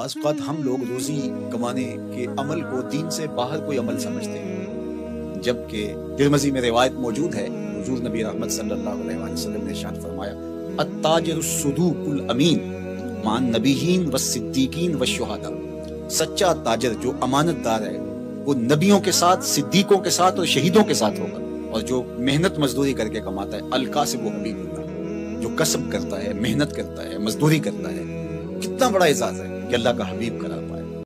बाज़ हम लोग रोजी कमाने के अमल को दीन से बाहर कोई अमल समझते हैं। जबकि तिरमजी में रिवायत मौजूद है, हजूर नबी रहमत सल्लल्लाहु अलैहि वसल्लम ने शान फरमाया, अत्ताजिर अमीन मान नबीहीन व सिद्दीकीन व शुहदा। सच्चा ताजर जो अमानतदार है, वो नबियों के साथ, सिद्दीकों के साथ और शहीदों के साथ होगा। और जो मेहनत मजदूरी करके कमाता है अलका से वो हबीब जो कसब करता है, मेहनत करता है, मजदूरी करता है कितना बड़ा एजाज है कि अल्लाह का हबीब करा